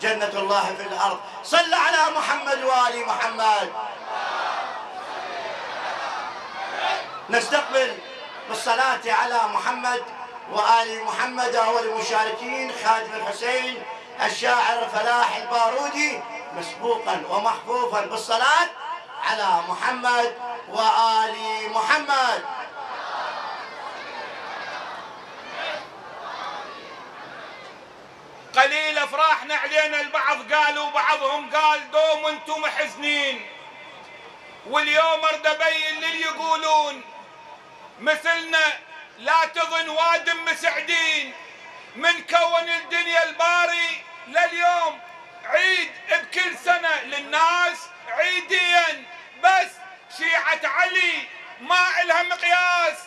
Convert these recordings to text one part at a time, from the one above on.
جنة الله في الأرض. صل على محمد وآل محمد. نستقبل بالصلاة على محمد وآل محمد والمشاركين خادم الحسين الشاعر فلاح البارودي مسبوقا ومحفوفا بالصلاة على محمد وآل محمد. قليل أفراحنا علينا البعض قالوا بعضهم قال دوم أنتم محزنين واليوم أرد ابين للي يقولون مثلنا لا تظن وادم مسعدين من كون الدنيا الباري لليوم عيد بكل سنة للناس عيديا. بس شيعة علي ما إلها مقياس.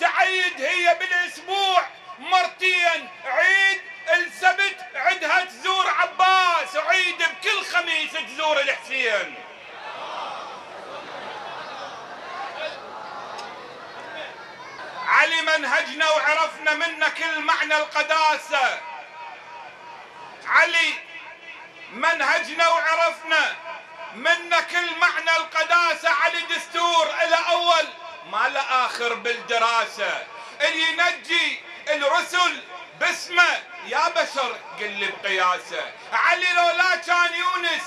تعيد هي بالأسبوع مرتين عيد السبت عدها تزور عباس عيد بكل خميس تزور الحسين. علي منهجنا وعرفنا منه كل معنى القداسة. علي منهجنا وعرفنا منه كل معنى القداسة. علي دستور إلى أول ما له آخر بالدراسة. اللي ينجي الرسل باسمه. يا بشر قل لي بقياسه. علي لو لا كان يونس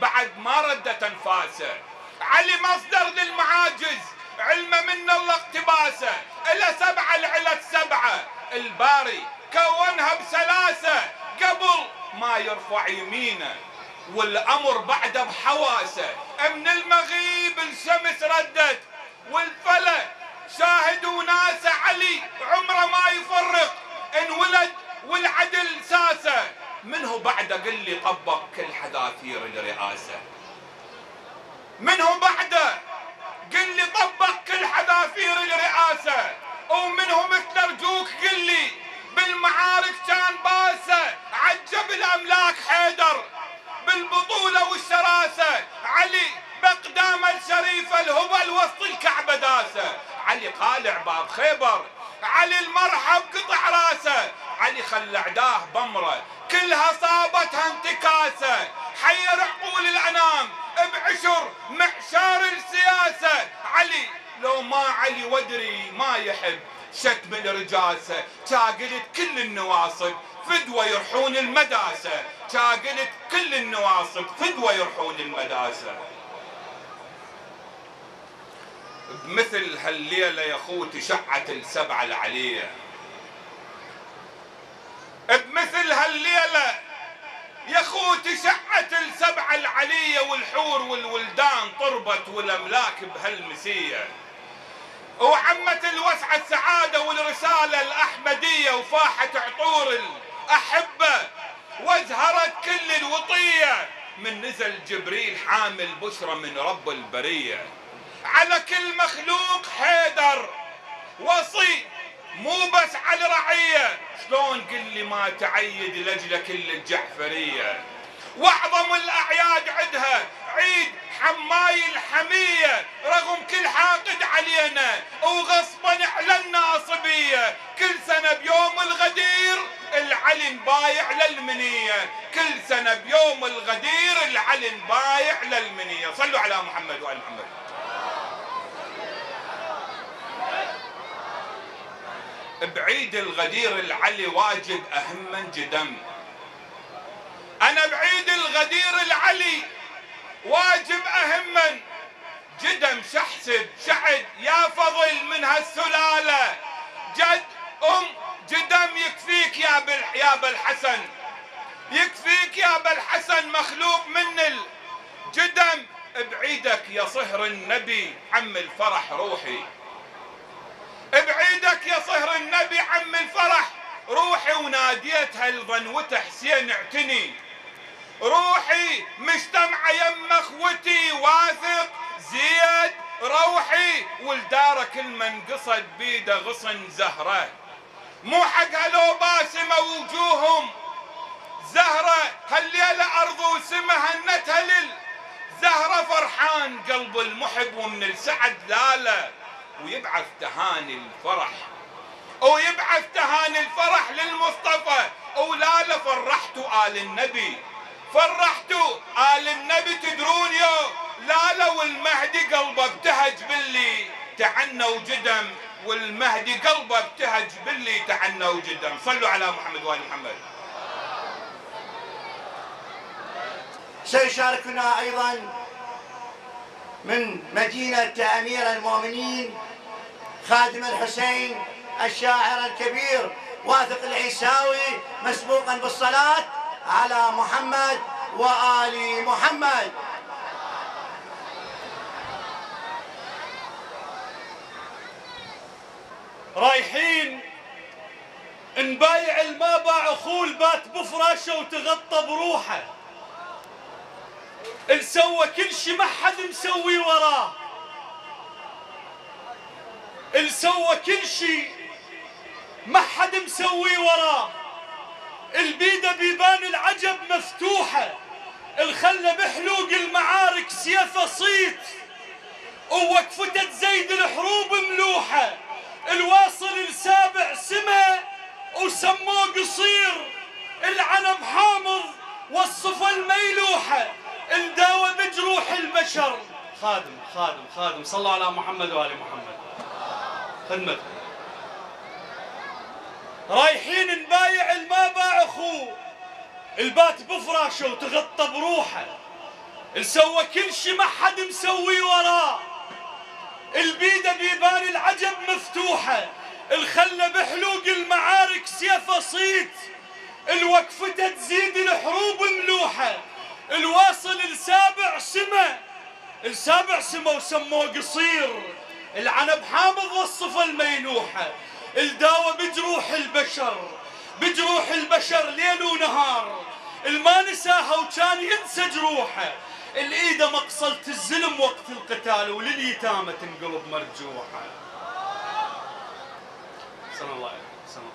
بعد ما ردت انفاسه علي مصدر للمعاجز. علمه من الله اقتباسه. إلى سبعة العلة سبعة. الباري كونها بسلاسة. قبل ما يرفع يمينه. والأمر بعده بحواسه. من المغيب الشمس ردت. والفلك شاهدوا ناس علي عمره ما يفرق. انولد والعدل ساسة. منه بعده قل لي طبق كل حذافير الرئاسة؟ منه بعده قل لي طبق كل حذافير الرئاسة؟ ومنهم مثل ارجوك قل لي بالمعارك كان باسة. عجب الأملاك حيدر بالبطولة والشراسة علي باقدام الشريفة الهبل وسط الكعبة داسة. علي قالع باب خيبر علي المرحب قطع راسه. علي خلى عداه بمره. كلها صابتها انتكاسه. حير عقول الأنام. بعشر معشار السياسة. علي لو ما علي ودري ما يحب. شتم الرجاسة شاقلت كل النواصب. فدوى يرحون المداسة. شاقلت كل النواصب. فدوى يرحون المداسة. بمثل هالليلة يا اخوتي شعت السبعة العلية بمثل هالليلة يا خوتي شعت السبعة العلية والحور والولدان طربت والأملاك بهالمسية وعمت الوسعة السعادة والرسالة الأحمدية وفاحت عطور الأحبة وازهرت كل الوطية. من نزل جبريل حامل بشرى من رب البرية. على كل مخلوق حيدر. وصي مو بس على رعية. شلون قل لي ما تعيد لجل كل الجعفرية؟ وأعظم الأعياد عدها عيد حماي الحمية. رغم كل حاقد علينا. وغصبا على الناصبية. كل سنة بيوم الغدير العلن بايع للمنية. كل سنة بيوم الغدير العلن بايع للمنية. صلوا على محمد وآل محمد. بعيد الغدير العلي واجب أهم من جدم. أنا بعيد الغدير العلي واجب أهم من جدم. شحسب شعد يا فضل من هالسلالة. جد أم جدم يكفيك يا بل يا بالحسن يكفيك يا بالحسن مخلوق من الجدم بعيدك يا صهر النبي عم الفرح روحي. بعيدك يا صهر النبي عم الفرح. روحي وناديت هالظنوة حسين اعتني. روحي مجتمعة يم اخوتي واثق زيد روحي ولدارك كل من قصد بيده غصن زهرة. مو حق لو باسمة وجوههم. زهرة هالليلة أرض وسمة هنتها للزهرة فرحان قلب المحب ومن السعد لاله. ويبعث تهاني الفرح. ويبعث تهاني الفرح للمصطفى. ولاله فرحتوا آل النبي. فرحتوا آل النبي تدرون يو لا والمهدي قلبه ابتهج باللي تعنى وجدم والمهدي قلبه ابتهج باللي تعنى وجدم صلوا على محمد وآل محمد. سيشاركنا أيضا من مدينة أمير المؤمنين خادم الحسين الشاعر الكبير واثق العيساوي مسبوقا بالصلاة على محمد وآل محمد. رايحين نبايع الما باع اخوه البات بفراشة وتغطى بروحه. السوى كل شي ما حد مسوي وراه. السوى كل شي ما حد مسوي وراه. البيدة بيبان العجب مفتوحة. الخلة بحلوق المعارك سيفه صيت. ووقفتة زيد الحروب ملوحة. الواصل السابع سما وسموه قصير. العنب حامض والصفة الميلوحة. الداوى بجروح البشر. خادم خادم خادم. صلوا على محمد وآل محمد. خدمتك. رايحين نبايع الما باع اخوه البات بفراشة وتغطى بروحه. نسوى كل شي ما حد مسوي وراه. البيدة بيبان العجب مفتوحة. الخلة بحلوق المعارك سيفة صيت. الوقفته تزيد الحروب ملوحه الواصل السابع سما السابع سما وسموه قصير. العنب حامض والصفة المينوحة. الداوى بجروح البشر. بجروح البشر ليل ونهار. الما نساها وكان ينسى جروحه. الايده مقصلة الزلم وقت القتال ولليتامى تنقلب مرجوحة. صلى الله عليه وسلم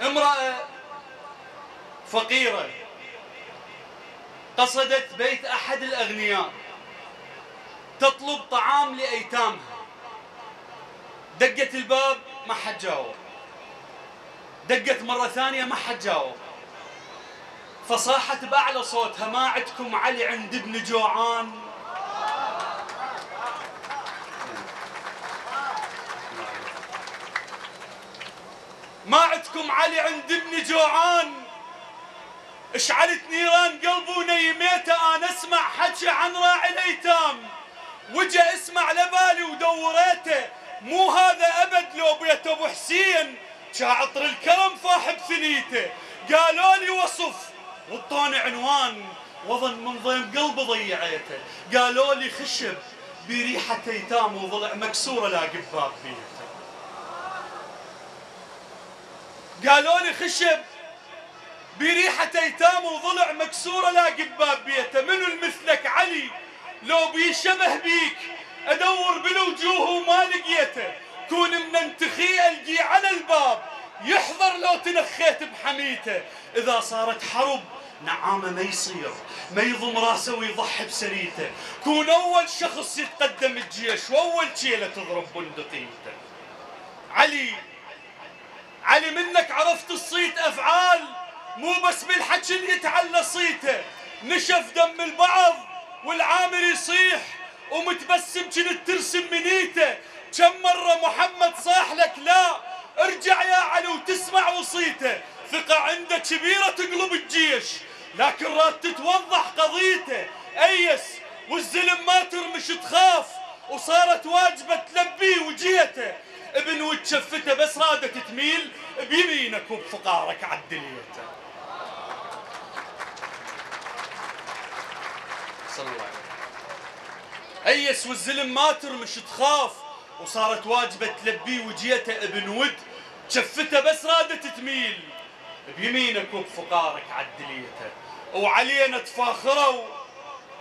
امرأة فقيرة. قصدت بيت أحد الأغنياء. تطلب طعام لأيتامها. دقت الباب ما حد جاوب. دقت مرة ثانية ما حد جاوب. فصاحت بأعلى صوتها ما عندكم علي عند ابن جوعان؟ ما عندكم علي عند ابن جوعان؟ اشعلت نيران قلبي ونيميته أنا اسمع حكي عن راعي الأيتام. وجا اسمع لبالي ودوريته. مو هذا أبد لو بيت أبو حسين. شاعطر الكرم فاح بثنيته قالوا لي وصف. وطوني عنوان. وظن من ضيم قلبي ضيعيته. قالوا لي خشب. بريحة أيتام وضلع مكسورة لا قباب بيته. قالوا لي خشب. بريحة أيتام وضلع مكسورة لا قباب بيته. منو المثلك علي؟ لو بي شبه بيك أدور بالوجوه وما لقيته. كون من انتخي ألقي على الباب يحضر لو تنخيت بحميته. إذا صارت حرب نعامة ما يصير. ما يضم راسه ويضحي بسريته. كون أول شخص يتقدم الجيش وأول شيله تضرب بندقيته. علي علي منك عرفت الصيت أفعال. مو بس بالحكي اللي يتعلى صيته. نشف دم البعض والعامر يصيح ومتبسم كنت ترسم منيته. كم مرة محمد صاح لك لا ارجع يا علي وتسمع وصيته. ثقة عنده كبيرة تقلب الجيش لكن راد تتوضح قضيته. أيس والزلم ما ترمش تخاف وصارت واجبة تلبيه وجيته. ابن وتشفته بس رادت تميل بيمينك وبفقارك عدليته صلى الله عليه ايس والزلم ما ترمش تخاف. وصارت واجبة تلبيه وجيته ابن ود. شفته بس رادت تميل. بيمينك وبفقارك عدليته. وعلينا تفاخروا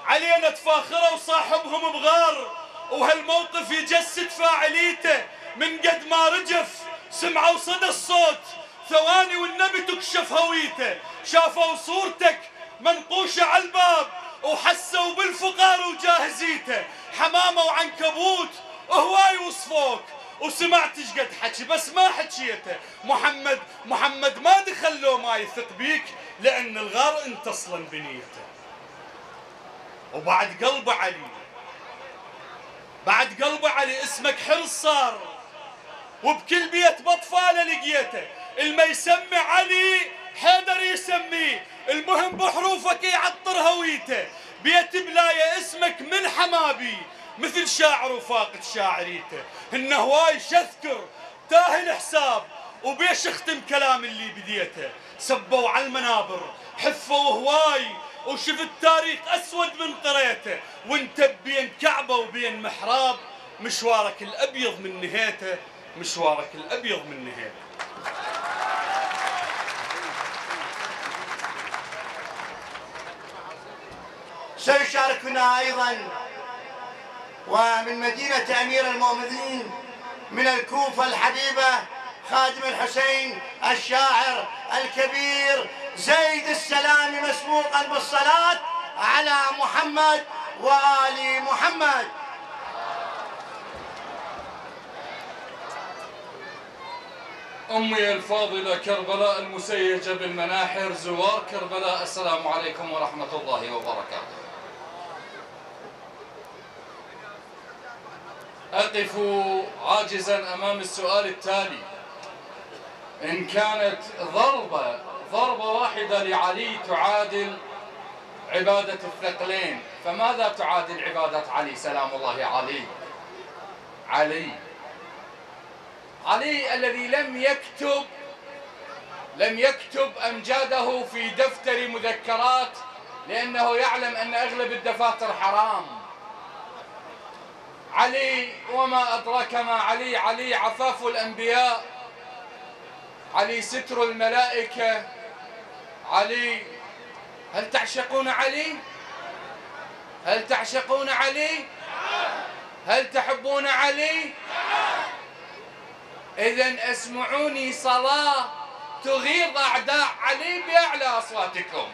علينا تفاخروا وصاحبهم بغار. وهالموقف يجسد فاعليته. من قد ما رجف سمعوا صدى الصوت. ثواني والنبي تكشف هويته. شافوا صورتك منقوشة على الباب. وحسوا بالفقار وجاهزيته. حمامة وعنكبوت هواي وصفوك. وسمعت إيش قد حكي بس ما حكيته. محمد محمد ما دخلوا ما يثق بيك لأن الغار انت أصلا بنيته. وبعد قلبه علي بعد قلبه علي اسمك حرص صار. وبكل بيت بطفاله لقيته. الما يسمي علي حيدر يسميه. المهم بحروفك يعطر هويته. بيت بلاية اسمك من حمابي مثل شاعر وفاقد شاعريته. انه هواي شذكر تاهي الحساب وبيش اختم كلام اللي بديته. سبوا على المنابر حفوا هواي وشفت تاريخ أسود من قريته وانت بين كعبة وبين محراب مشوارك الأبيض من نهايته مشوارك الأبيض من نهايته. سيشاركنا أيضا ومن مدينة أمير المؤمنين من الكوفة الحبيبة خادم الحسين الشاعر الكبير زيد السلامي مسبوقا بالصلاة على محمد وآل محمد. أمي الفاضلة كربلاء المسيجة بالمناحر زوار كربلاء السلام عليكم ورحمة الله وبركاته. أقف عاجزا أمام السؤال التالي. إن كانت ضربة ضربة واحدة لعلي تعادل عبادة الثقلين فماذا تعادل عبادة علي؟ سلام الله عليه علي. علي الذي لم يكتب لم يكتب أمجاده في دفتر مذكرات لأنه يعلم أن أغلب الدفاتر حرام. علي وما أدراك ما علي علي عفاف الأنبياء علي ستر الملائكة علي هل تعشقون علي؟ هل تعشقون علي؟ هل تحبون علي؟ إذا اسمعوني صلاة تغيظ أعداء علي بأعلى أصواتكم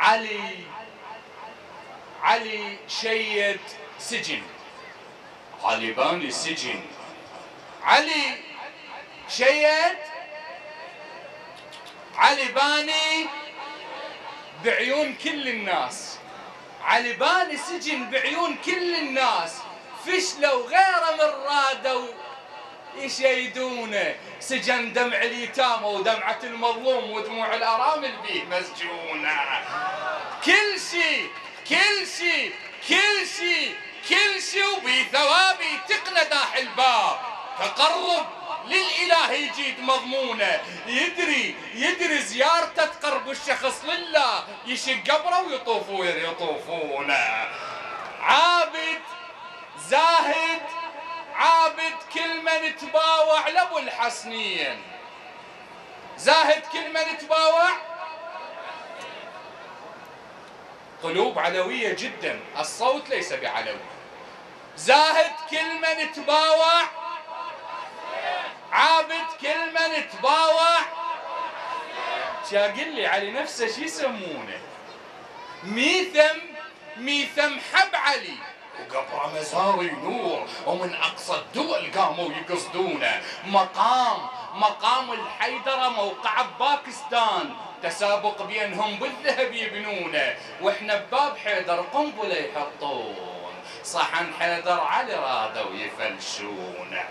علي علي شيد سجن. علي باني سجن. علي شيد علي باني بعيون كل الناس. علي باني سجن بعيون كل الناس. فشلوا غيره من رادوا يشيدونه سجن دمع اليتامى ودمعة المظلوم ودموع الأرامل به مسجونة. كل شيء كل شيء كل شيء كل شيء وبي ثوابي تقنى داح الباب. تقرب للإله يجيد مضمونه. يدري يدري زيارته تقرب الشخص لله. يشق قبره ويطوفوا يطوفونه عابد زاهد عابد كل من تباوع لأبو الحسنين. زاهد كل من تباوع؟ قلوب علوية جدا الصوت ليس بعلوي زاهد كل من تباوع؟ عابد كل من تباوع؟ شاقل لي علي نفسه شو يسمونه. ميثم ميثم حب علي. وقبره مزاري نور ومن أقصى الدول قاموا يقصدونه. مقام مقام الحيدره موقع بباكستان تسابق بينهم بالذهب يبنونه. وإحنا بباب حيدر قنبلة يحطون. صحن حيدر علي رادوا يفلشونه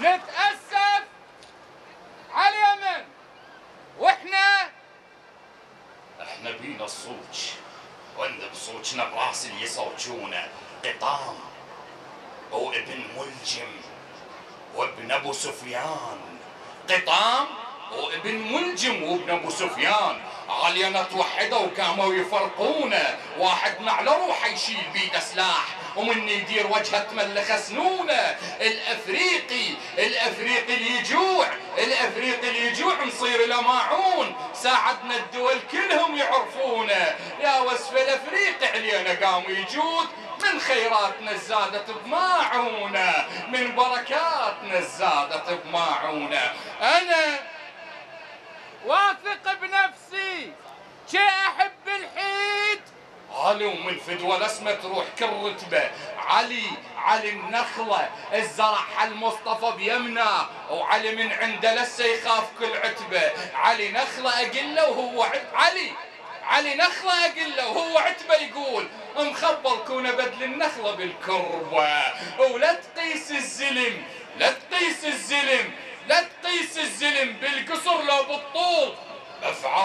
نتأسف على اليمن وإحنا الصوج وانذب صوجنا براس اللي يصوجونه قطام وابن ملجم وابن أبو سفيان. قطام؟ وابن ملجم وابن أبو سفيان. علينا توحدوا وقاموا يفرقونا واحد على روحه يشيل بيده سلاح. ومن يدير وجهه تملخ سنونه الأفريقي الأفريقي اللي يجوع الأفريقي اللي يجوع نصير له ماعون. ساعدنا الدول كلهم يعرفونه يا وصف الأفريقي علينا قاموا يجود. من خيراتنا زادت بماعونه من بركاتنا زادت بماعونه أنا واثق بنفسي. شي أحب الحيد. علي ومن فدوى الاسمة تروح كل رتبة. علي علي النخلة الزرع المصطفى بيمنا وعلي من عنده لسه يخاف كل عتبة. علي نخلة أقله وهو علي علي نخلة أقله وهو عتبة يقول مخبر كون بدل النخلة بالكربة. ولا تقيس الزلم لا تقيس الزلم لا تقيس الزلم بالقصر لو بالطول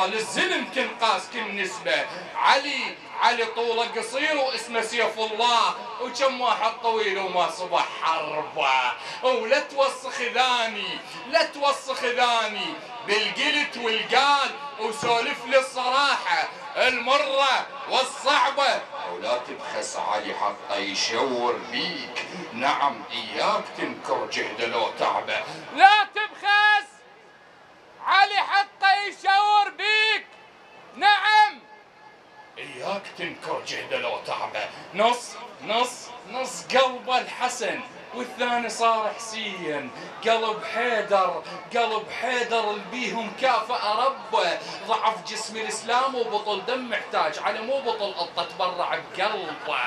افعال الزلم تنقاس كل نسبة. علي علي طوله قصير واسمه سيف الله. وكم واحد طويل وما صبح حربة. ولا توسخ ذاني لا توسخ ذاني. بالقلت والقال وسولف لي الصراحة. المرة والصعبة. ولا تبخس علي حتى يشور بيك. نعم إياك تنكر جهده لو تعبه. لا تبخس! علي حتى يشور بيك. نعم. إياك تنكر جهده لو تعبه نص نص نص قلبه الحسن والثاني صار حسين قلب حيدر قلب حيدر البيهم كافأ ربه. ضعف جسم الإسلام وبطل دم محتاج على مو بطل قطة تبرع بقلبه.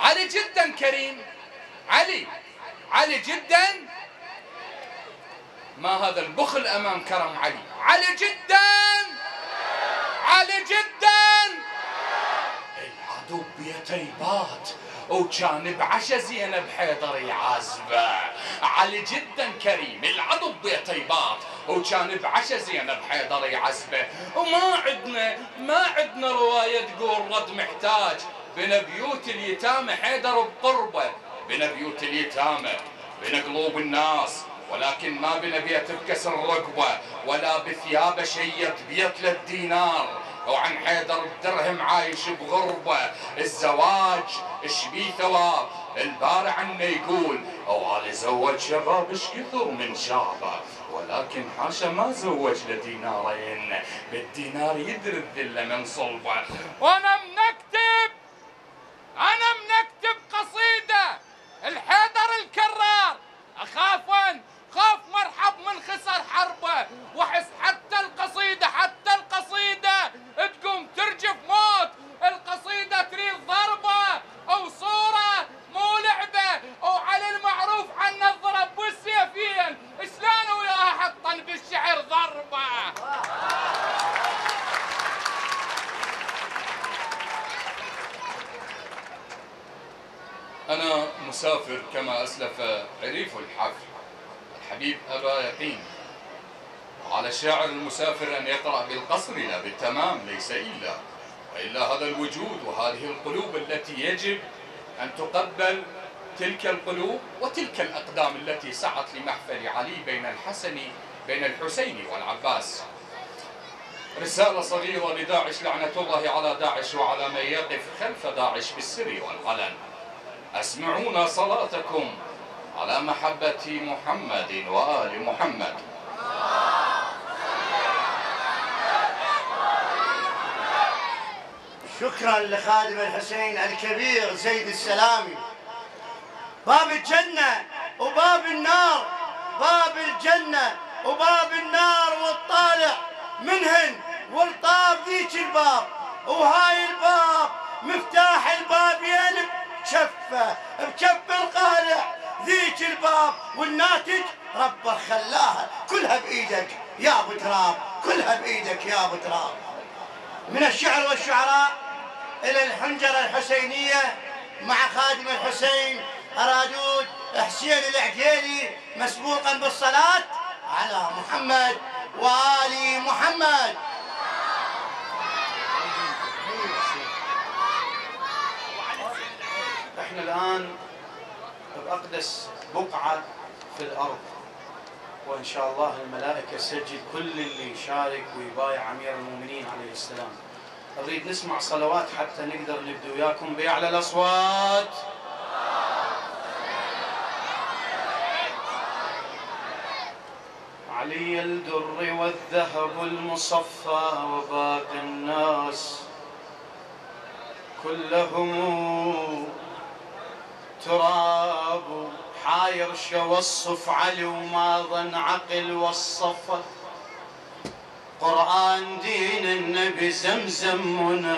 علي جدا كريم. علي. علي جدا. ما هذا البخل أمام كرم علي؟ علي جدا. علي جدا. العدو بيتيبات وكان بعشا زينب حيدر يعذبه علي جدا كريم. العدو بيتيبات وكان بعشا زينب حيدر يعذبه وما عندنا ما عندنا رواية تقول رد محتاج. بين بيوت اليتامى حيدر بقربة. بين بيوت اليتامى بين قلوب الناس ولكن ما بين بيت بكسر رقبه ولا بثيابه شيت بيت للدينار. وعن حيدر بدرهم عايش بغربة الزواج اش بيه ثواب البارع عنه يقول أو علي زوج شباب اش كثر من شعبه ولكن حاشا ما زوج لدينارين بالدينار يدري الذلة من صلبة. وأنا منكتب أنا منكتب قصيده الحيدر الكرار اخافا خاف مرحب من خسر حربه واحس حتى القصيده حتى القصيده تقوم ترجف موت القصيده تريد ضربه أو صوره مو لعبه أو على المعروف عنه الضرب بالسيفين شلون وياها حطا بالشعر ضربه أنا مسافر كما أسلف عريف الحفل الحبيب أبا يقين وعلى الشاعر المسافر أن يقرأ بالقصر لا بالتمام ليس إلا وإلا هذا الوجود وهذه القلوب التي يجب أن تقبل تلك القلوب وتلك الأقدام التي سعت لمحفل علي بين الحسن بين الحسين والعباس. رسالة صغيرة لداعش لعنة الله على داعش وعلى من يقف خلف داعش بالسر والعلن أسمعونا صلاتكم على محبة محمد وآل محمد. شكرا لخادم الحسين الكبير زيد السلامي. باب الجنة وباب النار باب الجنة وباب النار والطالع منهن والطاب ذيك الباب. وهاي الباب مفتاح الباب ينب بكفه بكف القارع ذيك الباب. والناتج ربك خلاها كلها بإيدك يا أبو تراب كلها بإيدك يا أبو تراب. من الشعر والشعراء إلى الحنجرة الحسينية مع خادم الحسين ارادود حسين العقيلي مسبوقا بالصلاة على محمد وآل محمد. إحنا الآن بأقدس بقعة في الأرض وإن شاء الله الملائكة تسجل كل اللي يشارك ويبايع أمير المؤمنين عليه السلام. نريد نسمع صلوات حتى نقدر نبدو وياكم بأعلى الأصوات. علي الدر والذهب المصفى وباقي الناس كلهم تراب حاير شوصف علي وما ظن عقل وصفه قرآن دين النبي زمزم منى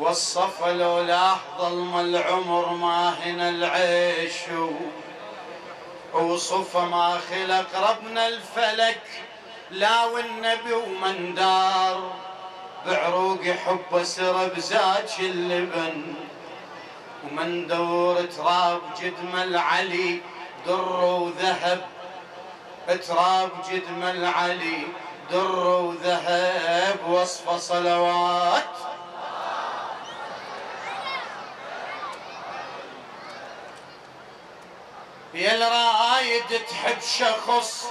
وصف لولا ظلم العمر ما هنا العيش. وصف ما خلق ربنا الفلك لا والنبي ومن دار. بعروق حب سرب زاج اللبن ومن دور تراب جدم العلي در وذهب. تراب جدم العلي در وذهب وصف صلوات. يا الرايد تحب شخص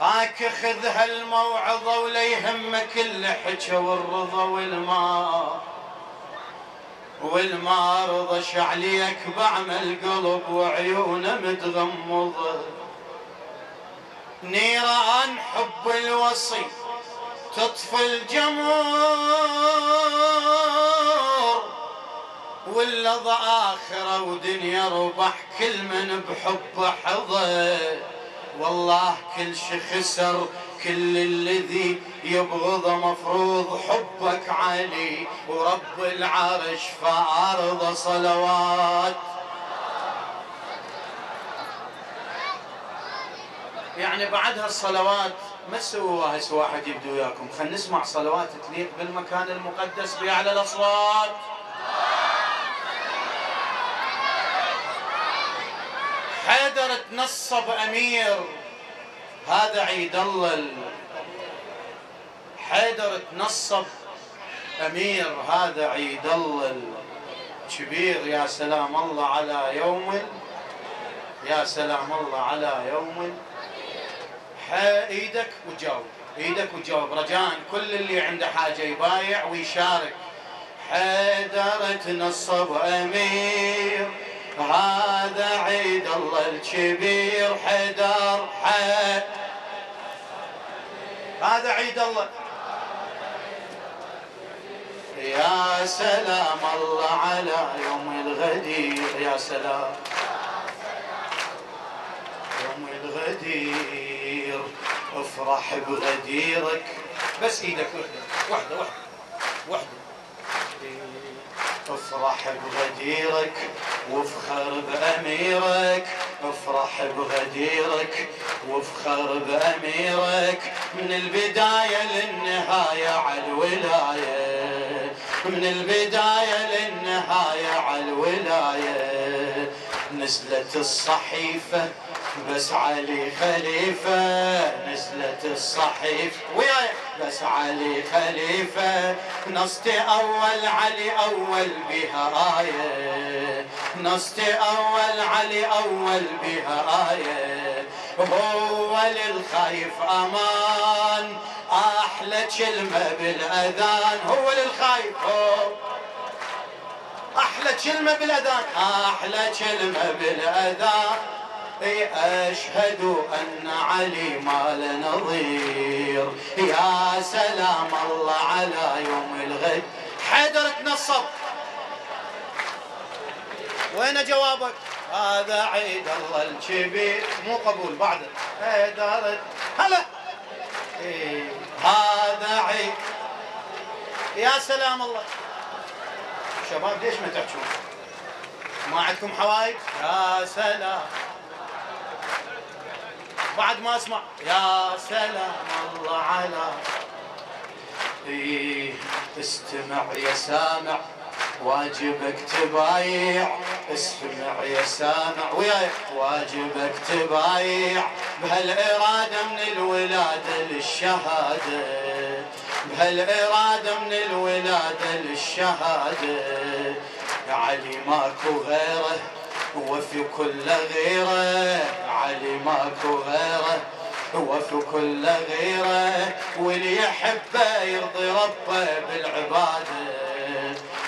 هاك خذ هالموعظة ولا يهمك الحكى والرضا والماء والما رضش عليك بعمل قلب وعيونه متغمضة نيران حب الوصي تطفي الجمر واللظى آخرة ودنيا ربح كل من بحب حضر والله كل شي خسر كل الذي يبغض مفروض حبك علي ورب العرش فأرض صلوات. يعني بعد هالصلوات ما تسووها هسه واحد يبدو وياكم. خلينا نسمع صلوات تليق بالمكان المقدس بأعلى الأصوات. حيدر تنصب أمير. هذا عيد الله. حيدر تنصب أمير. هذا عيد الله. الكبير يا سلام الله على يوم. يا سلام الله على يوم. إيدك وجاوب. إيدك وجاوب. رجاء كل اللي عنده حاجة يبايع ويشارك. حيدر تنصب أمير. هذا عيد الله الكبير حدر حد. هذا عيد الله. يا سلام الله على يوم الغدير. يا سلام. يوم الغدير. افرح بغديرك. بس إيدك وحده وحده وحده وحده افرح بغديرك وافخر بأميرك افرح بغديرك وافخر بأميرك. من البداية للنهاية على الولاية. من البداية للنهاية على الولاية. نزلت الصحيفة بس علي خليفة نزلت الصحيفة وياي بس علي خليفة نصتي أول علي أول بها آية. نصتي أول علي أول بها آية. هو للخايف أمان أحلى كلمة بالأذان. هو للخايف هو أحلى كلمة بالأذان أحلى كلمة بالأذان. أشهد أن علي ما نظير. يا سلام الله على يوم الغد. حيدر تنصب وين جوابك؟ هذا عيد الله الكبير. مو قبول بعد حيدر. هلا. إيه. هذا عيد. يا سلام الله. شباب ليش ما تحكون؟ ما عندكم حوايج؟ يا سلام. بعد ما اسمع يا سلام الله على. إيه استمع يا سامع واجبك تبايع. اسمع يا سامع وياي واجبك تبايع. بهالإرادة من الولادة للشهادة بهالإرادة من الولادة للشهادة. يا علي ماكو غيره وفي كل غيرة علي ماكو غيرة. وفي كل غيرة واللي يحبه يرضي ربه بالعبادة.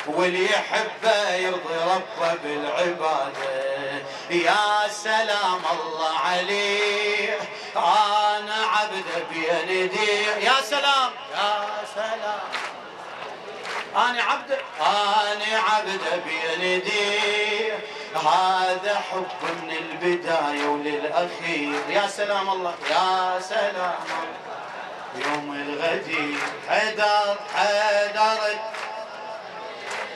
واللي يحبه يرضي ربه بالعبادة. يا سلام الله عليه أنا عبد بيدي. يا سلام يا سلام. أنا عبد أنا عبد بيدي. هذا حب من البداية وللأخير. يا سلام الله يا سلام الله. يوم الغدير حيدر حيدر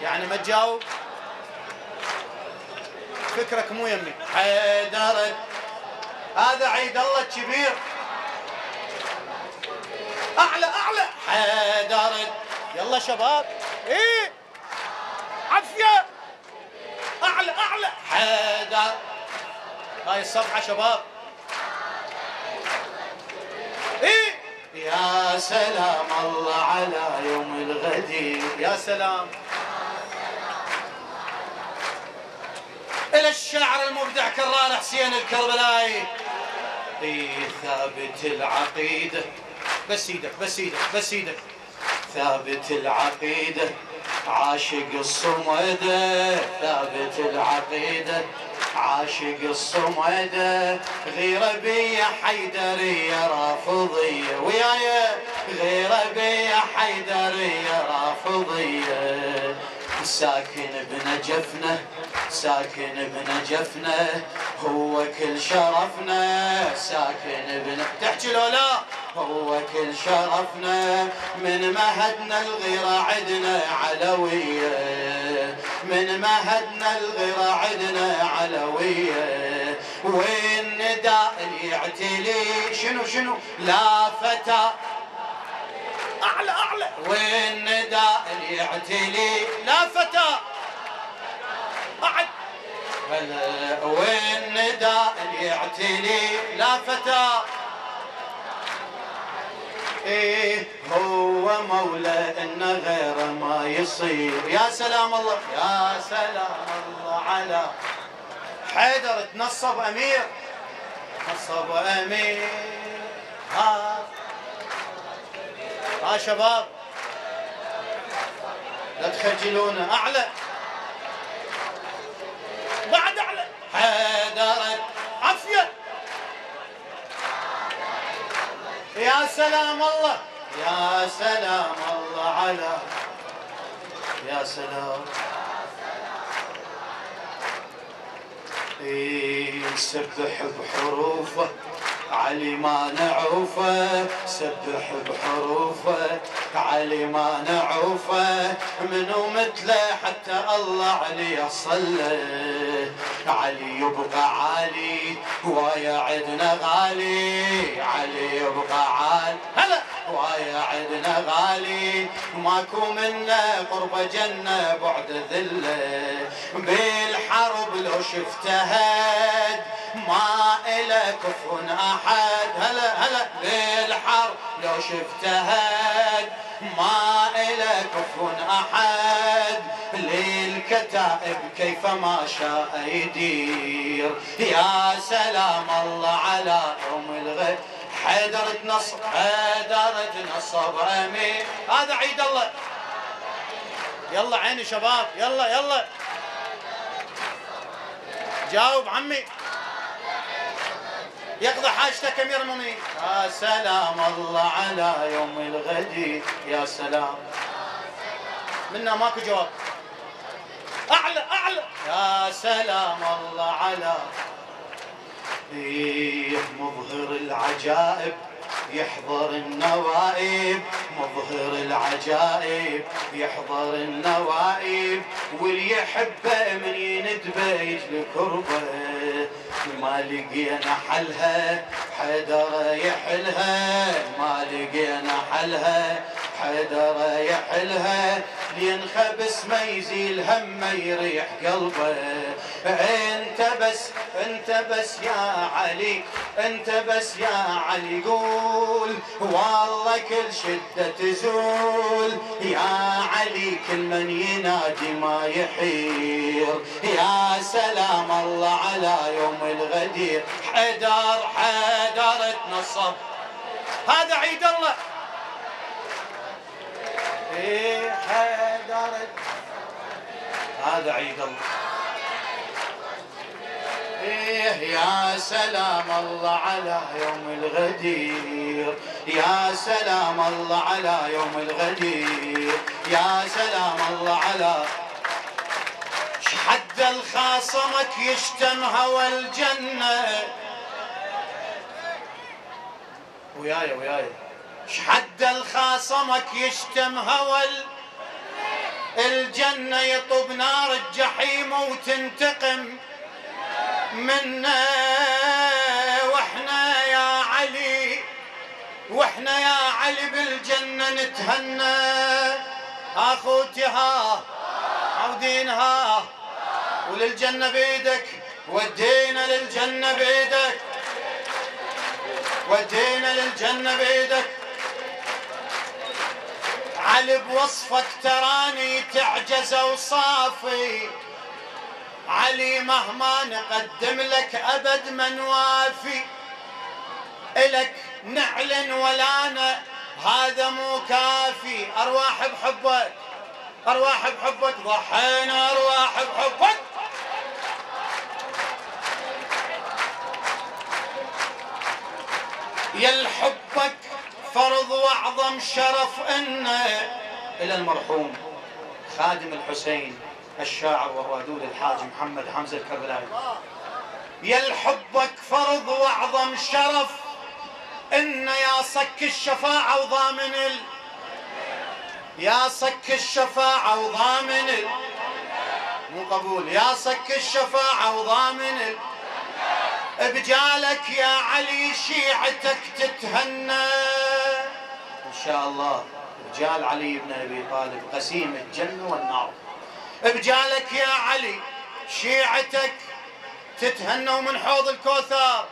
يعني ما تجاوب؟ فكرك مو يمي. حيدر هذا عيد الله الكبير. أعلى أعلى. حيدر يلا شباب. إيه؟ عافيه أعلى أعلى. حيدر هاي الصفحة شباب. إيه؟ يا سلام الله على يوم الغدير يا سلام. إلى الشاعر المبدع كرار حسين الكربلائي إيه ثابت العقيدة بس إيدك بس إيدك بس إيدك. ثابت العقيدة عاشق الصمدة ثابت العقيدة. عاشق الصمدة غير بي حيدرية رافضية وياي غير بي حيدرية رافضية ساكن بنجفنا ساكن بنجفنا هو كل شرفنا. ساكن بن تحكي لو لا؟ هو كل شرفنا. من مهدنا الغيرة عدنا علوية. من مهدنا الغيرة عدنا علوية. وين نداء اللي يعتلي شنو شنو؟ لا فتى. اعلى أعلى. وين نداء اللي يعتلي لا فتى. هلا وين نداء يعتلي لا فتى إيه هو مولى ان غيره ما يصير يا سلام الله. يا سلام الله على حيدر تنصب أمير. نصب امير ها ها شباب. لا تخجلونا أعلى. حيدرت عافية. يا سلام الله. يا سلام الله على. يا سلام. إيه سبح بحروفه. علي ما نعوفه سبح بحروفه. علي ما نعوفه منو مثله حتى الله علي صلى علي يبقى عالي ويا عدنا غالي. علي يبقى عالي. هلا! ويا عدنا غالي ماكو منا قرب جنة بعد ذلة. بالحرب لو شفته هد ما إلى كف أحد. هلا هلا. بالحرب لو شفته هد ما إلى كف أحد. للكتائب كيف ما شاء يدير. يا سلام الله على يوم الغد. حيدر تنصب حيدر تنصب آمين. هذا عيد الله. يلا عيني شباب يلا يلا. جاوب عمي. يقضي حاجتك أمير المؤمنين. يا سلام الله على يوم الغد. يا سلام. منا ماكو جواب. أعلى أعلى. يا سلام الله على مظهر العجائب يحضر النوائب مظهر العجائب يحضر النوائب واللي يحبه من يندبه يجلي كربة. ما لقينا حلها حيدر يحلها. ما لقينا حلها حيدر يحلها. لينخبس ما يزيل همه يريح قلبه. أنت بس أنت بس يا علي أنت بس يا علي قول. والله كل شدة تزول. يا علي كل من ينادي ما يحير. يا سلام الله على يوم الغدير. حدر حدر تنصب هذا عيد الله. هذا عيد الله. إيه يا سلام الله على يوم الغدير. يا سلام الله على يوم الغدير. يا سلام الله على حد الخاصمك يشتم هوى الجنة. وياي وياي. حد الخاصمك يشتم هوى الجنة يطب نار الجحيم وتنتقم منا. وإحنا يا علي وإحنا يا علي بالجنة نتهنى. أخوتي ها. وللجنة بيدك ودينا للجنة بيدك. ودينا للجنة بيدك. علي بوصفك تراني تعجز أوصافي. علي مهما نقدم لك أبد ما نوافي إلك نعلن ولانا هذا مو كافي. أرواح بحبك أرواح بحبك ضحينا أرواح بحبك. يا حبك فرض واعظم شرف انه إلى المرحوم خادم الحسين الشاعر والرادود الحاج محمد حمزة الكربلائي. يا حبك فرض واعظم شرف إن يا صك الشفاعة وضامن ال... يا صك الشفاعة وضامن ال... مو قبول. يا صك الشفاعة وضامن ال... بجالك يا علي شيعتك تتهنى. إن شاء الله رجال علي بن أبي طالب قسيم الجنه والنار. بجالك يا علي شيعتك تتهنوا من حوض الكوثر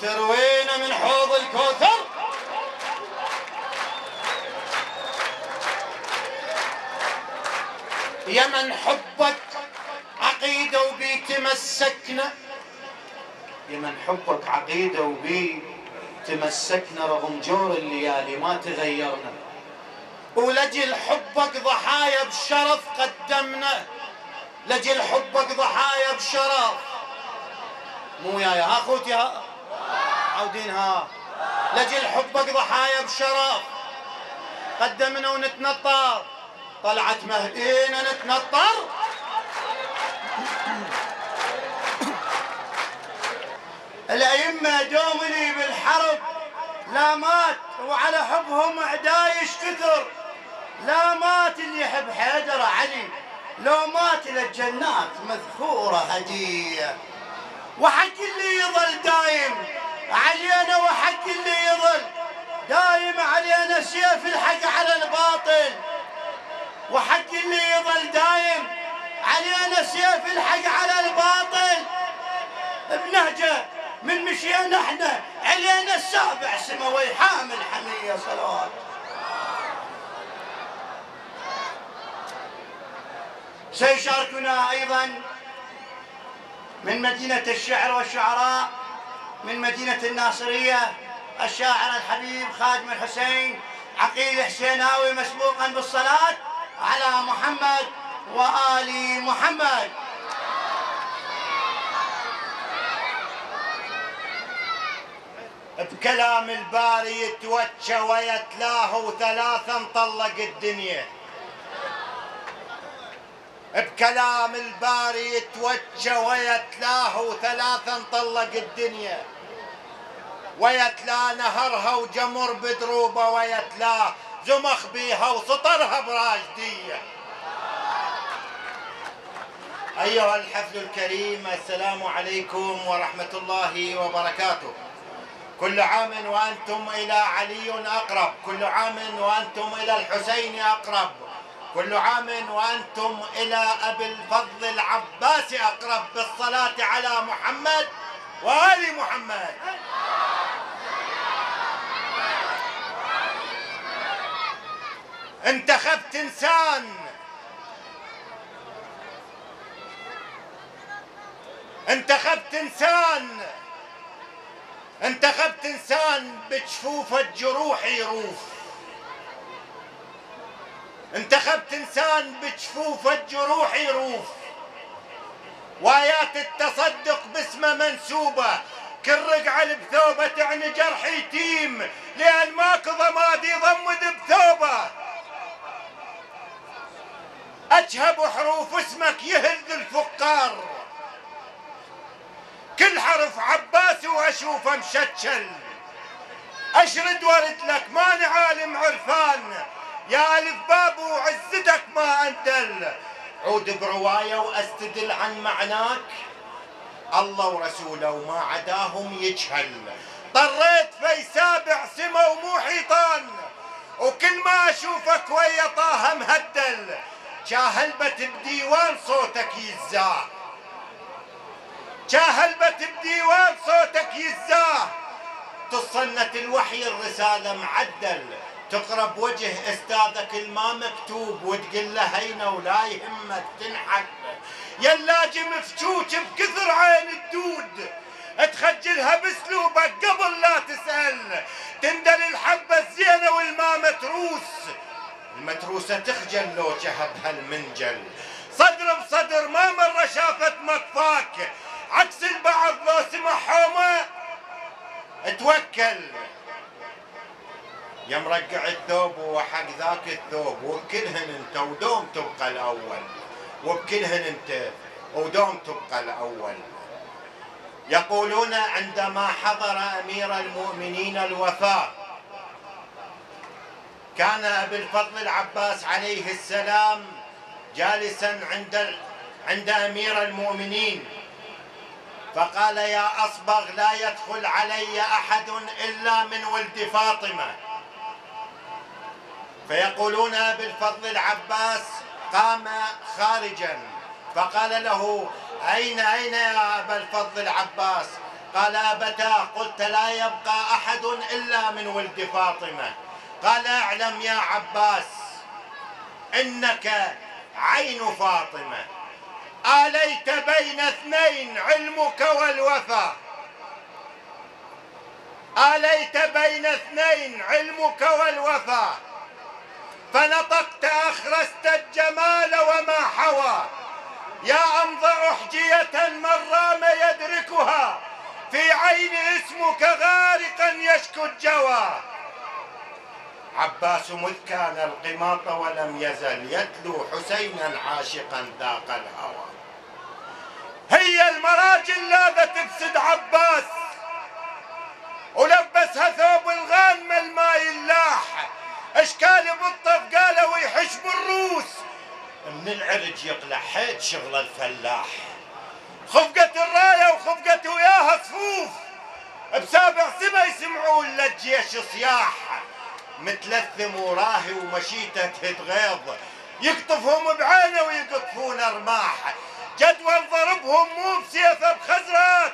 تروينا من حوض الكوثر. يا من حبك عقيدة وبي تمسكنا يا من حبك عقيدة وبي تمسكنا رغم جور الليالي ما تغيرنا. ولجل حبك ضحايا بشرف قدمنا. لجل حبك ضحايا بشرف. مو يا يا أخوتي ها؟ عودين ها؟ لجل حبك ضحايا بشرف. قدمنا ونتنطر. طلعت مهدينا نتنطر. الأئمة دومني بالحرب لا مات وعلى حبهم عدايش كثر لا مات اللي يحب حيدر علي لو مات للجنات مذكورة هدية. وحق اللي يظل دايم علينا وحق اللي يظل دايم علينا سيف الحق على الباطل. وحق اللي يظل دايم علينا سيف الحق على الباطل. بنهجة من مشينا إحنا علينا السابع سماوي حامل حمية صلوات سيشاركنا أيضا من مدينة الشعر والشعراء من مدينة الناصرية الشاعر الحبيب خادم الحسين عقيل حسيناوي مسبوقا بالصلاة على محمد وآل محمد. بكلام الباري يتوتشى ويتلاه وثلاثا طلق الدنيا. بكلام الباري يتوجه ويتلاه وثلاثا طلق الدنيا. ويتلا نهرها وجمر بدروبه ويتلاه زمخ بيها وسطرها براشدية أيها الحفل الكريم السلام عليكم ورحمة الله وبركاته. كل عام وأنتم إلى علي أقرب كل عام وأنتم إلى الحسين أقرب كل عام وأنتم إلى أبي الفضل العباس أقرب بالصلاة على محمد وآل محمد. انتخبت إنسان. انتخبت إنسان. انتخبت إنسان بجفوفه الجروح يروف انتخبت إنسان بجفوفه الجروح يروف وآيات التصدق باسمه منسوبة كل رقعة بثوبة تعني جرح يتيم لأن ماكو ضماد يضمد بثوبة. أجهب حروف اسمك يهز الفقار. كل حرف عباسي واشوفه مشتشل. أشرد ورد لك ماني عالم عرفان. يا ألف باب وعزتك ما أندل. عود برواية وأستدل عن معناك. الله ورسوله وما عداهم يجهل. طريت في سابع سما ومو حيطان وكل ما أشوفك ويا طه مهدل شاهلبت بديوان صوتك يزاه شاهلبت بديوان صوتك يزاه تصنت الوحي الرسالة معدل. تقرب وجه أستاذك الما مكتوب وتقول له هينا ولا يهمك تنحك. يلاجم فشوش بكثر عين الدود. تخجلها بأسلوبك قبل لا تسأل. تندل الحبة الزينة والما متروس. المتروسة تخجل لو جهب هالمنجل صدر بصدر ما مرة شافت مكفاك عكس البعض لو سمع حومة توكل يا مرقع الثوب وحق ذاك الثوب وبكلهن انت ودوم تبقى الأول. وبكلهن انت ودوم تبقى الأول. يقولون عندما حضر أمير المؤمنين الوفاة كان أبي الفضل العباس عليه السلام جالسا عند عند أمير المؤمنين. فقال يا أصبغ لا يدخل علي أحد إلا من ولد فاطمة. فيقولون بالفضل العباس قام خارجا. فقال له اين أين يا أبا الفضل العباس؟ قال ابتاه قلت لا يبقى أحد إلا من ولد فاطمة. قال أعلم يا عباس إنك عين فاطمة. آليت بين اثنين علمك والوفاء آليت بين اثنين علمك والوفاء فنطقت أخرست الجمال وما حوى. يا أمضع أحجية من رام يدركها. في عين اسمك غارقا يشكو الجوى. عباس مذ كان القماط ولم يزل يتلو حسينا عاشقا ذاق الهوى. هي المراجل لاذت تفسد عباس ولبسها ثوب الغانم الماي اللاح. اشكال بالطف؟ قالوا ويحش بالروس من العرج يقلع حيد شغل الفلاح. خفقت الراية وخفقت وياها صفوف. بسابع سما يسمعون للجيش صياح. متلثم وراهي ومشيته تغيظ يقطفهم بعينه ويقطفون رماح جدول ضربهم مو بسيفه بخزرات.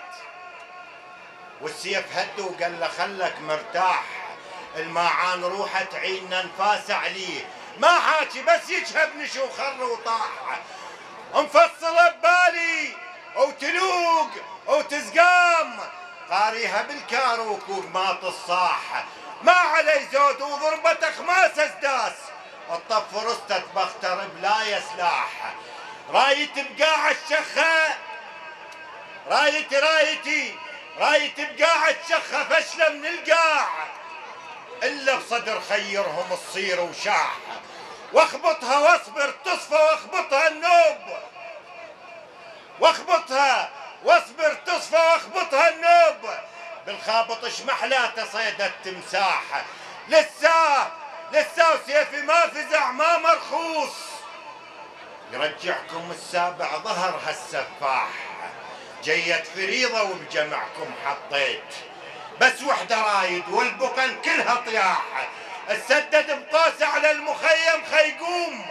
والسيف هد وقال له خلك مرتاح. الماعان روحه تعيننا نفاس عليه ما حاكي بس يجهب نشو خر وطاح. مفصله ببالي وتلوق وتزقام قاريها بالكاروك وقماط الصاح. ما علي زود وضربة خماس اسداس الطف فرستة بختر بلا سلاح رايت بقاع الشخة رايت رايتي رايت بقاع الشخة فشلة من القاع. إلا بصدر خيرهم تصير وشاح. واخبطها واصبر تصفى واخبطها النوب. واخبطها واصبر تصفى واخبطها النوب. بالخابط شمحلاته صيد التمساح. لسه لسه وسيفي ما فزع ما مرخوص. يرجعكم السابع ظهر هالسفاح. جيت فريضة وبجمعكم حطيت. بس وحدة رايد والبقن كلها طياح. السدد بقوسه على المخيم خيقوم.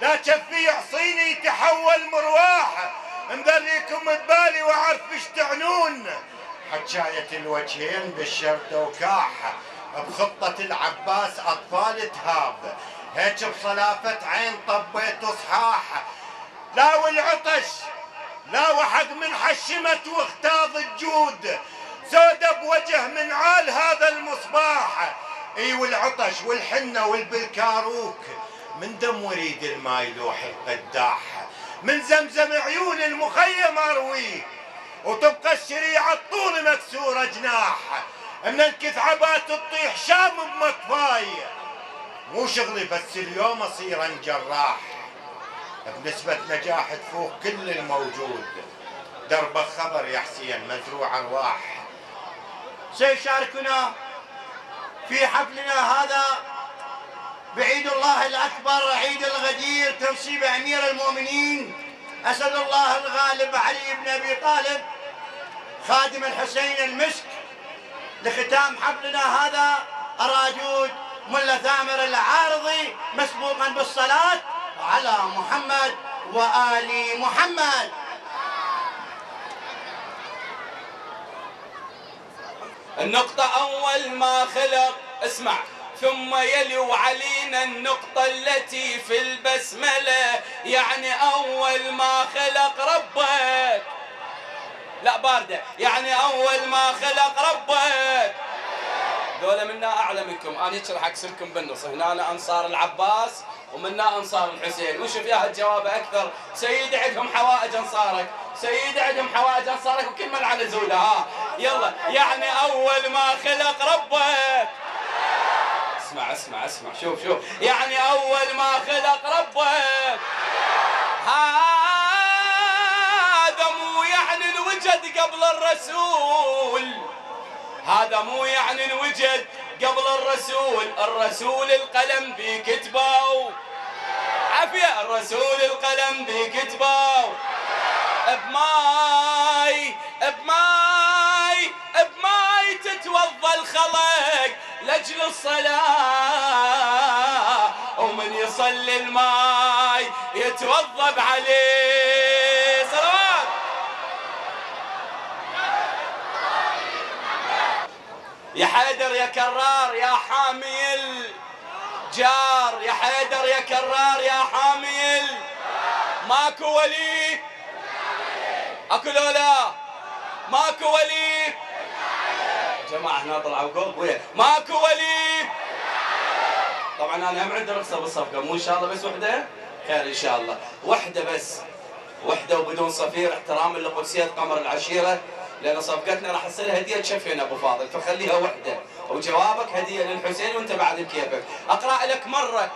لا كفي يعصيني تحول مرواح مذريكم ببالي واعرف إيش تعنون. حجاية الوجهين بالشرد وكاح بخطة العباس أطفال تهاب. هيك بصلافة عين طبيت صحاح لا والعطش لا وحق من حشمت واختاض الجود. سودة بوجه من عال هذا المصباح. إي والعطش والحنة والبلكاروك. من دم وريد الماي لوح القداح. من زمزم عيون المخيم ارويه وتبقى الشريعة الطول مكسورة جناح من الكثعبات تطيح شام بمطفاي. مو شغلي بس اليوم أصير جراح بنسبة نجاح تفوق كل الموجود. درب خبر يا حسين مزروع ارواح سيشاركنا في حفلنا هذا بعيد الله الأكبر عيد الغدير تنصيب أمير المؤمنين. أسد الله الغالب علي بن أبي طالب خادم الحسين المسك. لختام حفلنا هذا أراجود ملا ثامر العارضي مسبوقا بالصلاة على محمد وآل محمد. النقطة أول ما خلق اسمع. ثم يلو علينا النقطة التي في البسملة. يعني أول ما خلق ربك. لا باردة. يعني أول ما خلق ربك. ذولا منا أعلى منكم. أنا هيك راح أقسمكم بالنص. هنا أنا أنصار العباس ومنا أنصار الحسين. وشوف يا الجواب أكثر؟ سيد عندهم حوائج أنصارك. سيد عندهم حوائج أنصارك وكل من على زولة. ها. يلا. يعني أول ما خلق ربك. اسمع اسمع اسمع. شوف شوف. يعني أول ما خلق ربك هذا مو يعني الوجد قبل الرسول. هذا مو يعني الوجد قبل الرسول. الرسول القلم بكتبه عافية الرسول القلم بكتبه بماي بماي. بماي تتوضى الخلق لأجل الصلاة. ومن يصلي الماي يتوضى عليه صلوات. يا حيدر يا كرار يا حامي الجار يا حيدر يا كرار يا حامي ماكو ولي. اكو لولا ماكو ولي. جماعة هنا طلعوا ويا ماكو ولي! طبعا أنا هم عندي رخصة بالصفقة مو إن شاء الله بس وحدة؟ خير إن شاء الله. وحدة بس. وحدة وبدون صفير احتراما لقدسية قمر العشيرة لأن صفقتنا راح تصير هدية شفين أبو فاضل. فخليها وحدة. وجوابك هدية للحسين وأنت بعد بكيفك. أقرأ لك مرة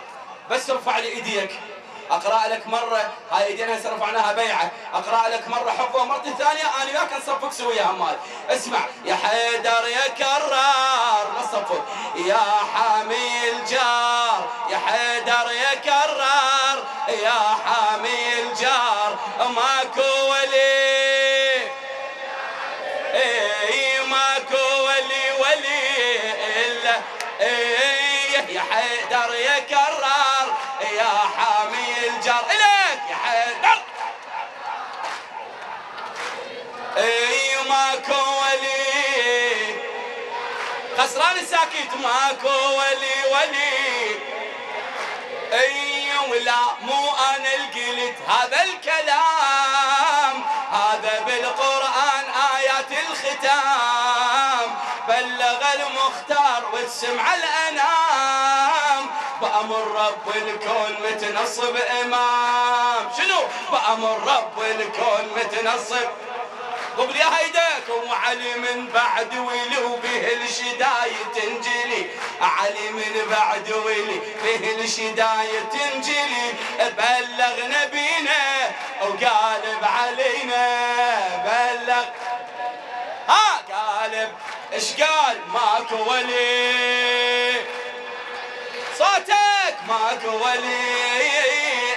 بس ارفع لي إيديك. أقرأ لك مرة هاي إيدينا هسه رفعناها بيعة. أقرأ لك مرة حفظه مرة ثانية أنا وياك نصفق سويا همال اسمع يا حيدر يا كرار نصفق يا حامي الجار يا حيدر يا كرار يا الساكت ماكو ولي ولي. أي ولا مو أنا القلت هذا الكلام. هذا بالقرآن آيات الختام. بلغ المختار والسمع الأنام. بأمر رب الكون متنصب إمام. شنو؟ بأمر رب الكون متنصب قبل يا هيداك وعلي من بعد ولي وبه الشداية تنجلي علي من بعد ولي به الشداية تنجلي بلغ نبينا وقالب علينا بلغ. ها قالب إيش قال؟ ماكو ولي. صوتك ماكو ولي.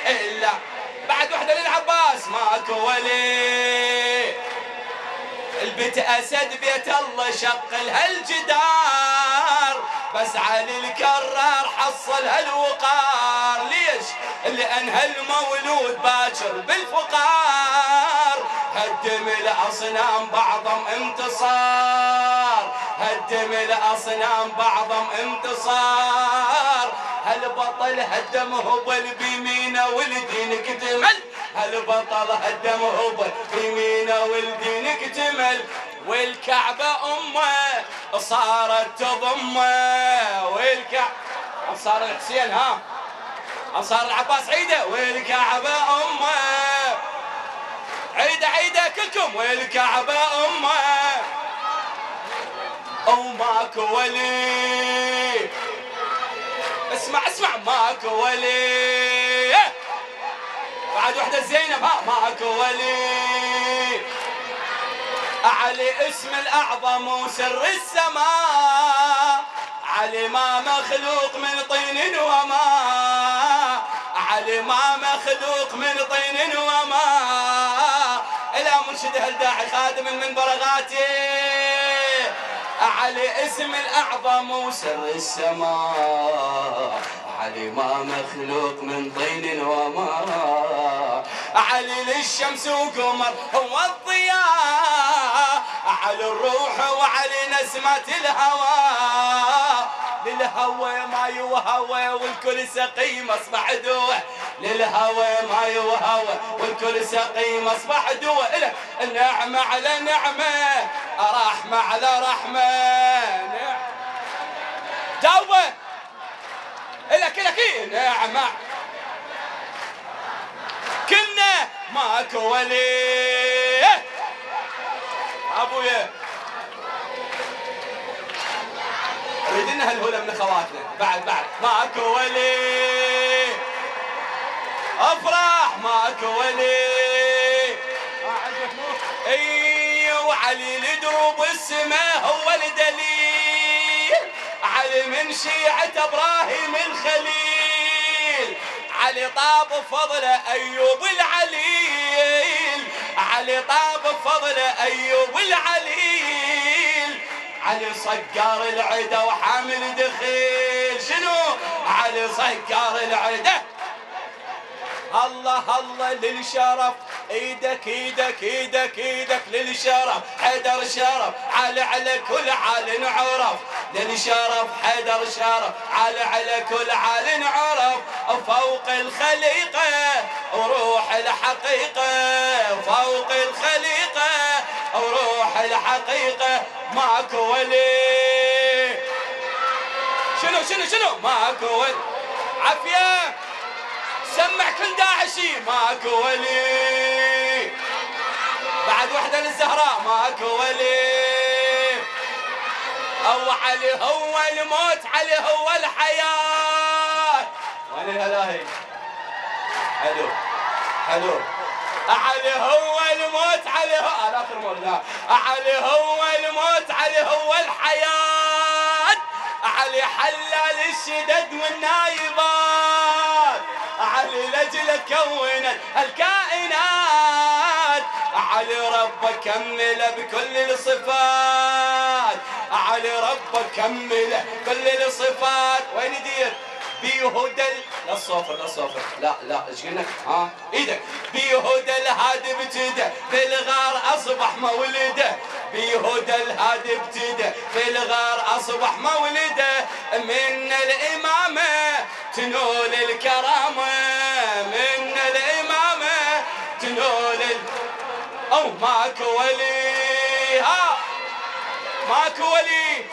إلا. بعد وحدة للعباس ماكو ولي. بيت أسد بيت الله شق الجدار. بس علي الكرار حصل هالوقار. ليش؟ لأن هالمولود باكر بالفقار. هدم الأصنام بعضهم انتصار. هدم الأصنام بعضهم انتصار. هالبطل هدم هبل بيمينه والدين اكتمل. هالبطل هدم هبل بيمينه والدين اكتمل. والكعبة أمه صارت تضمه. والكعبة أنصار الحسين ها؟ أنصار العباس عيدة. والكعبة أمه. عيدة عيدة كلكم. والكعبة أمه. أو ماكو ولي. اسمع اسمع ماكو ولي. بعد وحدة زينب ها؟ ماكو ولي. علي اسم الأعظم وسر السماء. علي ما مخلوق من طين وماء. علي ما مخلوق من طين وماء. إلى مرشد الداعي خادم من برغاتي علي اسم الأعظم وسر السماء. علي ما مخلوق من طين وماء. علي للشمس وقمر هو الضياء. على الروح وعلي نسمة الهوى للهوى ما يوهوى والكل سقيم اصبح دوه. للهوى ما يوهوى والكل سقيم اصبح إله النعمة على نعمة رحمة على رحمة. جاوبه إلك إلك نعمة. كنا ماكو ولي. أبويا. ردنا هالهلا من أخواتنا. بعد بعد. ماكو ولي. افرح ماكو ولي. أي وعلي لدروب السماء هو الدليل. علي من شيعة إبراهيم الخليل. علي طاب فضله أيوب العليل. علي طاب فضله أيوب العليل. علي صقار العدا وحامل دخيل. شنو؟ علي صقار العدا الله الله للشرف إيدك إيدك إيدك إيدك للشرف حيدر شرف. على على كل حال نعرف. للشرف حيدر شرف. على على كل حال نعرف. فوق الخليقة وروح الحقيقة. فوق الخليقة وروح الحقيقة. ماكو ولي. شنو شنو شنو؟ ماكو ولي. سمع كل داعشي ماكو ولي. بعد وحدة للزهراء ماكو ولي. أو علي هو الموت علي هو الحياة. وين الهلاهي حلو حلو علي هو الموت علي هو آخر مرة علي هو الموت علي هو الحياة. علي حلال الشدد والنايبات علي لجل كونت الكائنات علي ربك كمله بكل الصفات علي ربك كمله كل الصفات. وين يدير؟ بيهود لا الصوفر لا الصوفر لا لا إيش قلنا؟ ها؟ إيدك بيهود الهادي ابتدى في الغار أصبح مولده. بيهود الهادي ابتدى في الغار أصبح مولده من الإمامة تنول الكرامة من الإمامة تنول ال... أو ماكو ولي ها ماكو ولي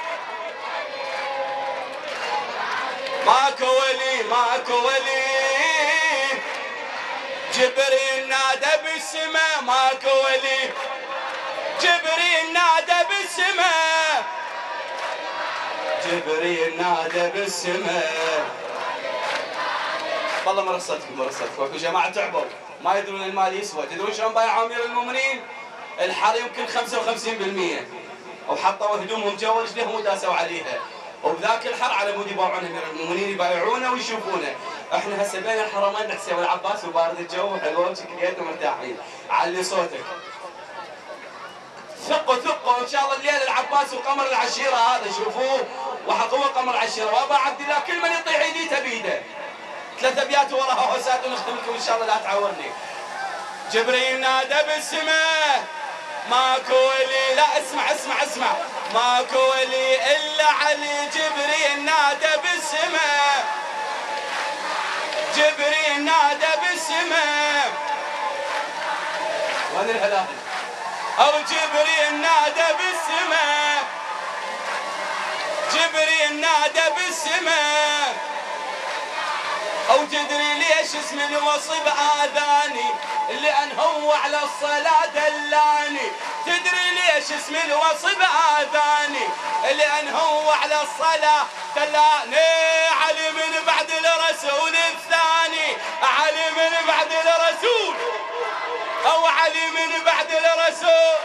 ماكو ولي ماكو ولي. جبريل نادى بالسماء ماكو ولي. جبريل نادى بالسماء. جبريل نادى بالسماء. والله ما رصدتكم أكو جماعة تعبوا. ما يدرون المال يسوى. تدرون شلون بايع امير المؤمنين الحر يمكن 55% وحطوا هدومهم جوا رجليهم وداسوا عليها. وبذاك الحر على مود يبايعون امير المؤمنين يبايعونه ويشوفونه. إحنا هسه بين الحرمين حسين والعباس وبارد الجو وحلوين شكلياتنا مرتاحين. علي صوتك. ثقوا ثقوا إن شاء الله الليلة العباس وقمر العشيرة هذا شوفوه وحقوه قمر العشيرة. وأبا عبد الله كل من يطيح ايديته بيده ثلاث ابيات وراها حسات ونختم لكم إن شاء الله لا تعورني. جبريل نادى بالسماء ماكو ولي لا اسمع اسمع اسمع. ماكو ولي إلا علي جبريل نادى بالسماء جبريل نادى بالسماء وين الهلال؟ أو جبريل نادى بالسماء. جبريل نادى بالسماء. أو تدري ليش اسم الوصي اذاني لأن هو على الصلاة دلاني. تدري ليش اسم الوصي اذاني لأن هو على الصلاة دلاني. علي من بعد الرسول الثاني. علي من بعد الرسول. أو علي من بعد الرسول.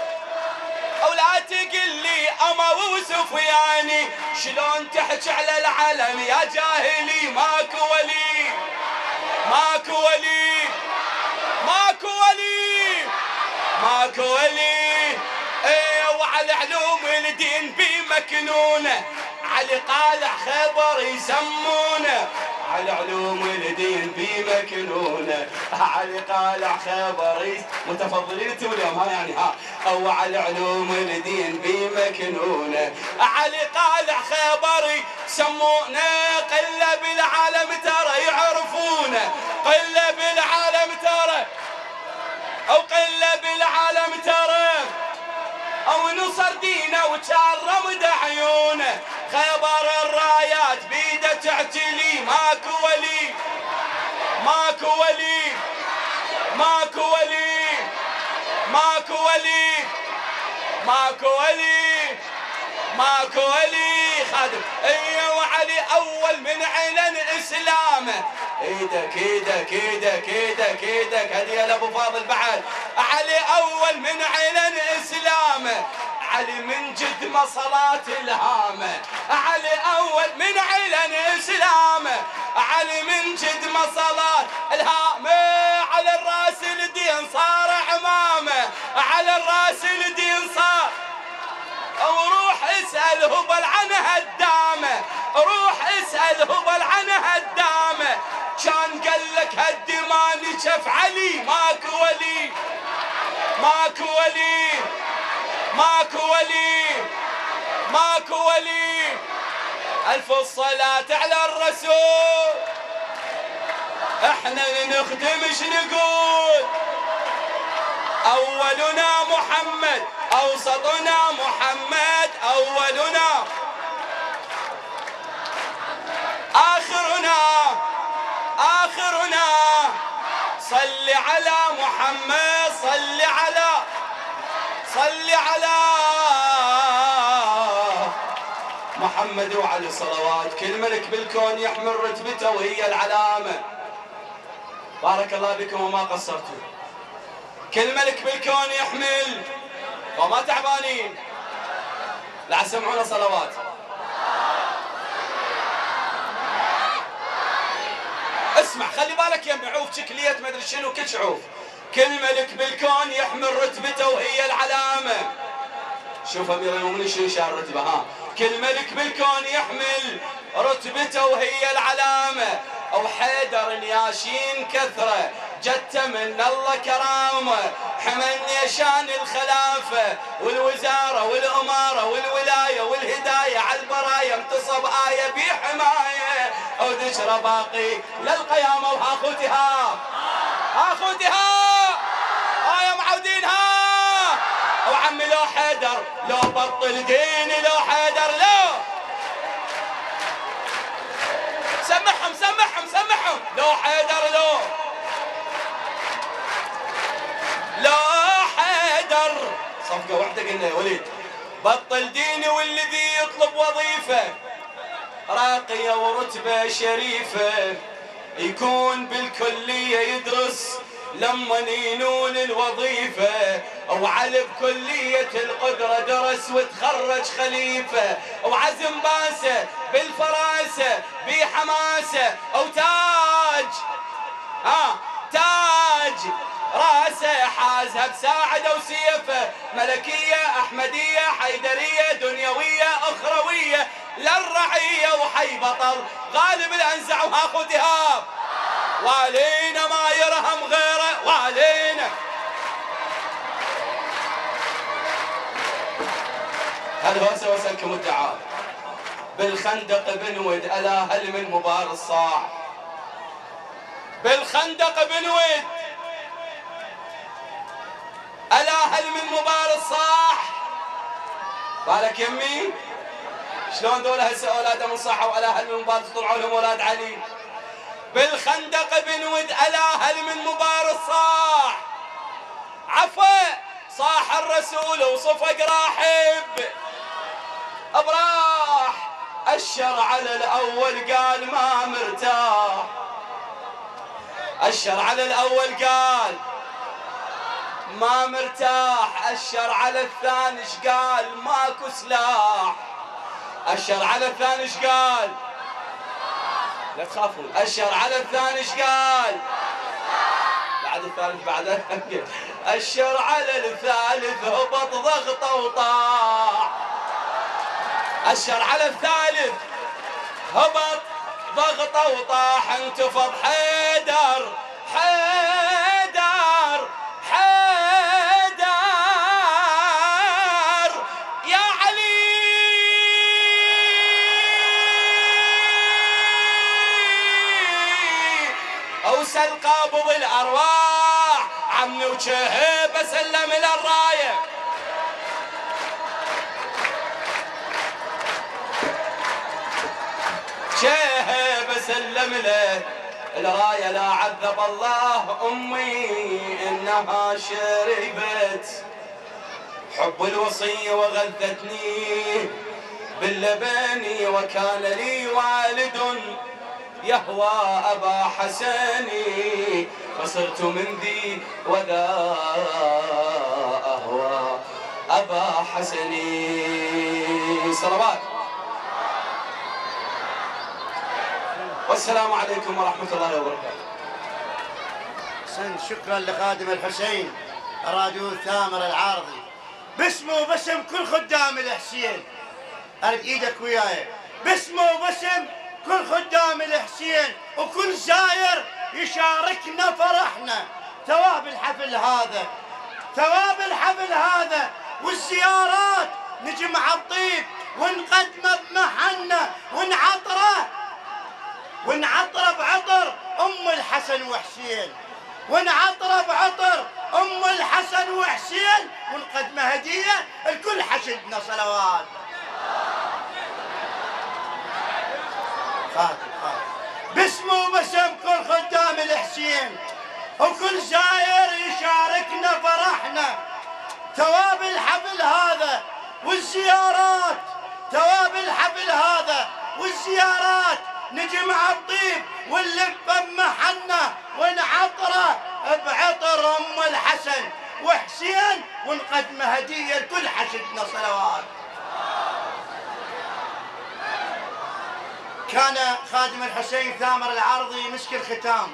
أو لا تقل لي أما وسفياني شلون تحكي على العالم يا جاهلي؟ ماكو ولي. ماكو ولي. ماكو ولي. ماكو ولي. إيه وعلى علوم الدين بمكنونه علي قالع خبر يسمونه. على علوم الدين بمكنونه علي قالع خبر متفضلين أنتم اليوم؟ ها يعني ها. أو على علوم الدين بمكنونه علي قالع خبر يسمونه قلة بالعالم ترى يعرفونه. قلة بالعالم أو نصر دينه وكرم دعيونه. خبر الرايات بيده تعتلي. ماكو ولي. ماكو ولي. ماكو ولي. ماكو ولي. ماكو ولي. ماكو ولي. خادم. اي وعلي أول من علن اسلامه إيدك إيدك إيدك إيدك إيدك هديه لابو فاضل بعد. علي أول من علن اسلامه علي من جد ما صلاة الهامة علي أول من علن إسلامه علي من جد ما صلاة الهامة على الرأس الدين صار عمامة على الرأس الدين صار. وروح اسأل هبل عن هدامة روح اسأل هبل عن هدامة. كان قال لك هدماني شف علي. ماكو ولي. ماكو ولي. ماكو ولي. ماكو ولي. ألف الصلاة على الرسول. إحنا نخدم إيش نقول؟ أولنا محمد أوسطنا محمد أولنا آخرنا آخرنا. صل على محمد صل على صل على محمد وعلي صلوات كل ملك بالكون يحمل رتبته وهي العلامة. بارك الله بكم وما قصرتوا. كل ملك بالكون يحمل وما تعبانين. لا سمعونا صلوات. اسمع خلي بالك يا معوف شكلية ما أدري شنو كشعوف كل ملك بالكون يحمل رتبته وهي العلامة. شوف أمير المؤمنين شنو شار رتبة ها. كل ملك بالكون يحمل رتبته وهي العلامة. أو حيدر الياشين كثرة. جت من الله كرامة حملني شان الخلافة والوزارة والأمارة والولاية والهداية على البرايا انتصب آية بحماية. أو ذكرى باقي للقيامة وهاخوتها هاخوتها آية معودينها وعمي لو حيدر لو بطل ديني لو حيدر لو. سمعهم سمعهم سمعهم لو حيدر لو. لا حيدر. صفقة واحدة قلنا يا وليد. بطل ديني والذي يطلب وظيفة. راقية ورتبة شريفة. يكون بالكلية يدرس لما ينول الوظيفة. وعلى بكلية القدرة درس وتخرج خليفة. وعزم باسه بالفراسة بحماسة. أو تاج ها تاج. راسه حازها بساعده وسيفه ملكية أحمدية حيدرية دنيوية أخروية. للرعية وحي بطل غالب الأنزع وهاخو تهاب وعلينا ما يرهم غيره وعلينا هل هو سوسلكم الدعاء بالخندق بنود ألا هل من مبار الصاح بالخندق بنود ألا هل من مبار الصاح بالك يمي؟ شلون دول هسه أولادهم صحوا ألا هل من مبار طلعوا لهم أولاد علي؟ بالخندق بنود ألا هل من مبار الصاح عفا صاح الرسول وصفق راحب. أبراح! أشر على الأول قال ما مرتاح. أشر على الأول قال ما مرتاح أشر على الثاني قال؟ ماكو سلاح. أشر على الثاني قال؟ لا تخافون أشر على الثاني قال؟ بعد الثالث بعده أشر على الثالث هبط ضغطه وطاح. أشر على الثالث هبط ضغطه وطاح. انتفض حيدر حيدر. قابض الارواح عمي وشهيب اسلم للرايه شيخ بسلم له الراية لا عذب الله أمي إنها شربت حب الوصية وغذتني باللبن وكان لي والد يهوى أبا حسني فصرت من ذي وذا أهوى أبا حسني صلوات. والسلام عليكم ورحمة الله وبركاته. حسن شكرا لخادم الحسين رادو ثامر العارضي باسمه وباسم كل خدام الحسين. أرد إيدك وياي. باسمه وباسم كل خدام الحسين وكل زاير يشاركنا فرحنا. ثواب الحفل هذا ثواب الحفل هذا والزيارات نجمع الطيب ونقدمه بمحنة ونعطره ونعطره بعطر أم الحسن وحسين ونعطره بعطر أم الحسن وحسين ونقدمه هدية الكل حشدنا صلوات. باسمه وباسم كل خدام الحسين وكل زاير يشاركنا فرحنا. ثواب الحفل هذا والزيارات ثواب الحفل هذا والزيارات. نجمع الطيب ونلفه بمحنه ونعطره بعطر أم الحسن وحسين ونقدمه هدية لكل حشدنا صلوات. كان خادم الحسين ثامر العارضي مسك الختام.